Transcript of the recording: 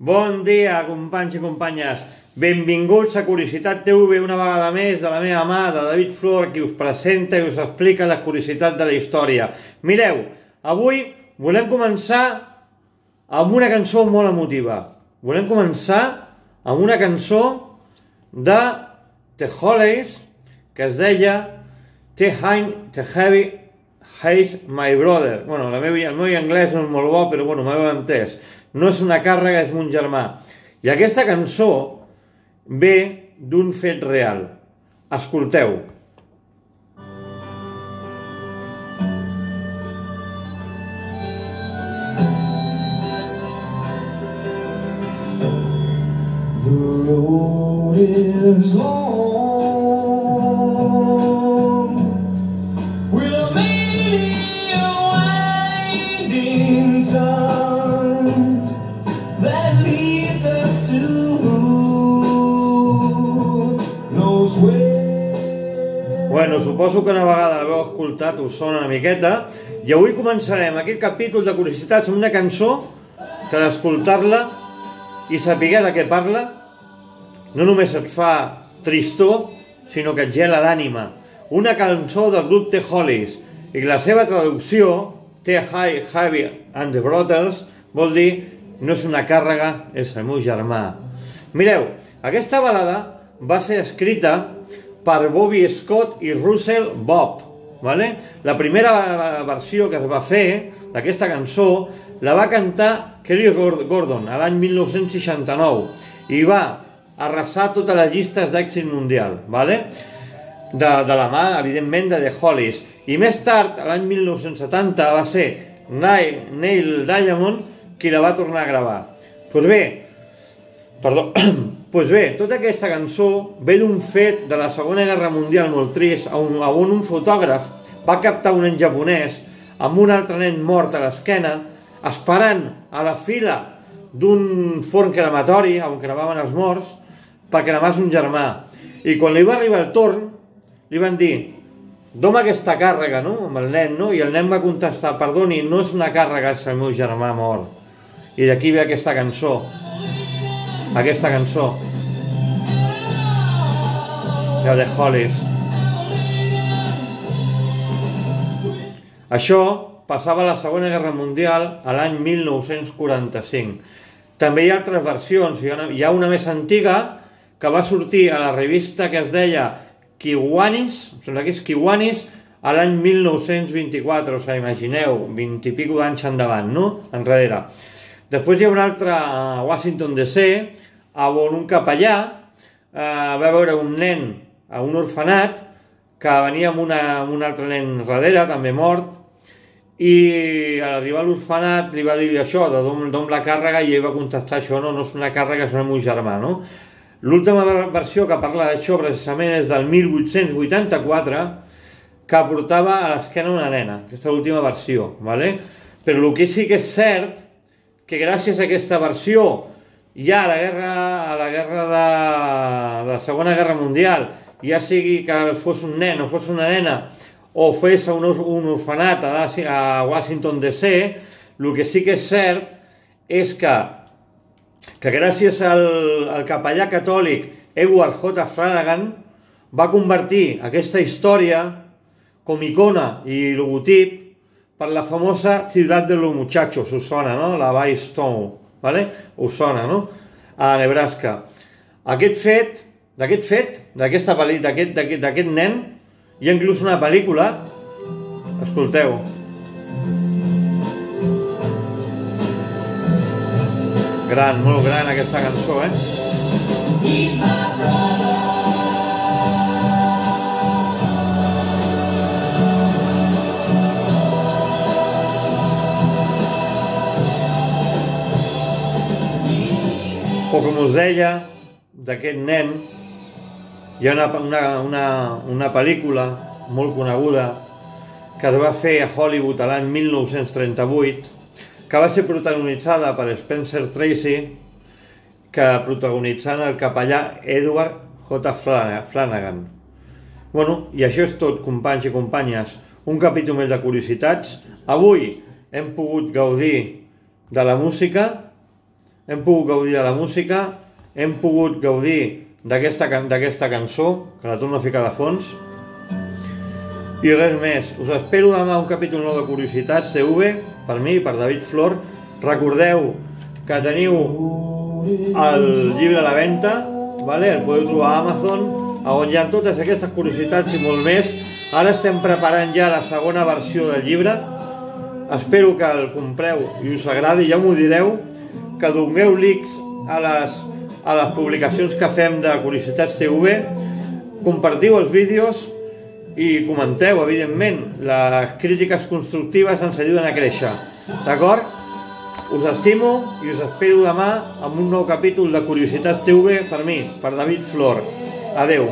Bon dia, companys i companyes. Benvinguts a Curiositat TV una vegada més de la meva mà, de David Flor, qui us presenta i us explica la curiositat de la història. Mireu, avui volem començar amb una cançó molt emotiva. Volem començar amb una cançó de The Hollies que es deia The, Hein, The Heavy Haze My Brother. Bueno, la meva, el meu anglès no és molt bo, però bueno, m'heu entès. No és una càrrega, és mon germà. I aquesta cançó ve d'un fet real. Escolteu. The road is long Bueno, suposo que una vegada l'heu escoltat us sona una miqueta. I avui començarem aquest capítol de curiositats amb una cançó que d'escoltar-la i saber de què parla. No només et fa tristor, sinó que et gela l'ànima. Una cançó del grup The Hollies. I la seva traducció, The High, Heavy and the Brothers, vol dir no és una càrrega, és el meu germà. Mireu, aquesta balada va ser escrita per Bobby Scott i Russell Bob. Vale? La primera versió que es va fer d'aquesta cançó la va cantar Kelly Gordon a l'any 1969 i va arrasar totes les llistes d'èxit mundial, vale? de, de la mà, evidentment, de The Hollies. I més tard, l'any 1970, va ser Neil Diamond qui la va tornar a gravar. Doncs pues bé, perdó, pues bé, tota aquesta cançó ve d'un fet de la Segona Guerra Mundial molt trist, on, on un fotògraf va captar un nen japonès amb un altre nen mort a l'esquena, esperant a la fila d'un forn crematori on cremaven els morts per cremar un germà. I quan li va arribar el torn, li van dir doma aquesta càrrega, no?, amb el nen, no? I el nen va contestar, perdoni, no és una càrrega, és el meu germà mort. I d'aquí ve aquesta cançó. Aquesta cançó. De The Hollies. Això passava a la Segona Guerra Mundial a l'any 1945. També hi ha altres versions, hi ha, una, hi ha una més antiga que va sortir a la revista que es deia Kiwanis, em sembla que és Kiwanis, a l'any 1924, o sigui, imagineu, 20 i pico d'anys endavant, no? Enrere. Després hi ha un altre a Washington DC, on un capellà eh, va veure un nen a un orfenat que venia amb, una, amb un altre nen darrere, també mort, i a l'arribar a l'orfenat li va dir això, de d'on la càrrega, i ell va contestar això, no, no és una càrrega, és el meu germà, no? L'última versió que parla d'això precisament és del 1884, que portava a l'esquena una nena, aquesta última versió, ¿vale? però el que sí que és cert que gràcies a aquesta versió ja a la guerra, a la guerra de, de la Segona Guerra Mundial, ja sigui que fos un nen o fos una nena, o fes un, un orfenat a, a Washington DC, el que sí que és cert és que, que gràcies al, al capellà catòlic Edward J. Flanagan va convertir aquesta història com icona i logotip per la famosa Ciutat de los Muchachos, us sona, no? La Bay Stone, ¿vale? Us sona, no? A Nebraska. Aquest fet, d'aquest fet, d'aquesta d'aquest nen, hi ha inclús una pel·lícula, escolteu, gran, molt gran aquesta cançó, eh? O com us deia, d'aquest nen, hi ha una, una, una, una pel·lícula molt coneguda que es va fer a Hollywood l'any 1938 que va ser protagonitzada per Spencer Tracy que protagonitzant el capellà Edward J. Flanagan. Bueno, i això és tot, companys i companyes. Un capítol més de curiositats. Avui hem pogut gaudir de la música, hem pogut gaudir de la música, hem pogut gaudir d'aquesta can d'aquesta cançó, que la torno a ficar de fons, i res més. Us espero demà un capítol nou de Curiositats CV, per mi, per David Flor. Recordeu que teniu el llibre a la venda, vale? el podeu trobar a Amazon, on hi ha totes aquestes curiositats i molt més. Ara estem preparant ja la segona versió del llibre. Espero que el compreu i us agradi, ja m'ho direu, que dongueu links a les, a les publicacions que fem de Curiositats CV, compartiu els vídeos i comenteu, evidentment. Les crítiques constructives ens ajuden a créixer. D'acord? Us estimo i us espero demà amb un nou capítol de Curiositats TV per mi, per David Flor. Adeu.